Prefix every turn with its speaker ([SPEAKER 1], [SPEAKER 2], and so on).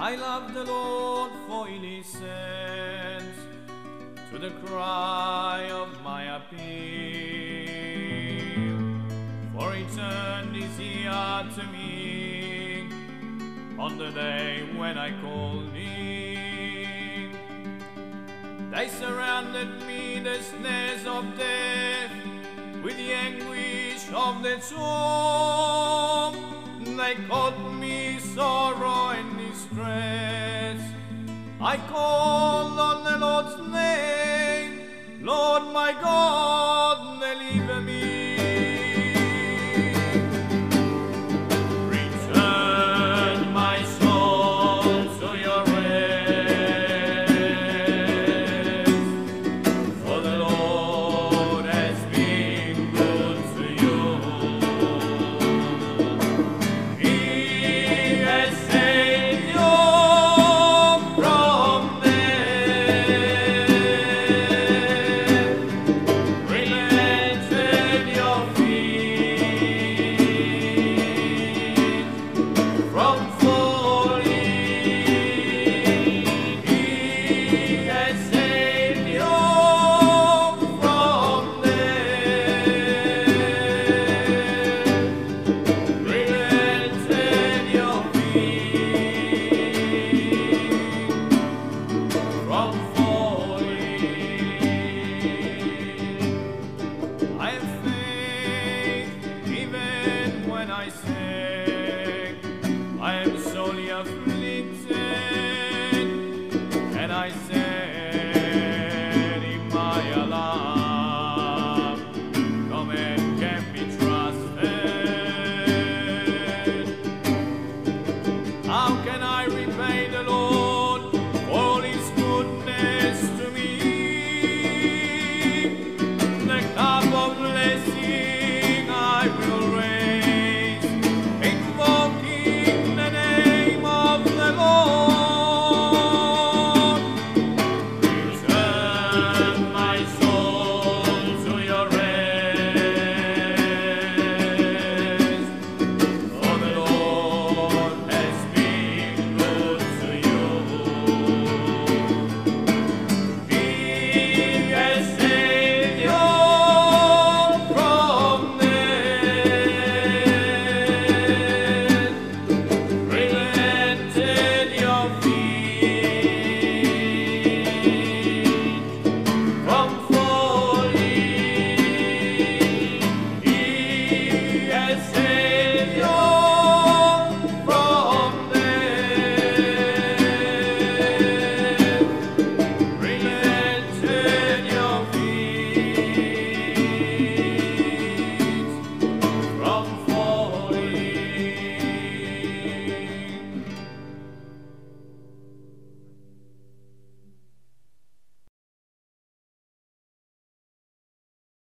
[SPEAKER 1] I love the Lord for he listens to the cry of my appeal. For he turned his ear to me on the day when I called him. They surrounded me, the snares of death, with the anguish of the tomb. They caught me I called on the Lord's name, Lord my God.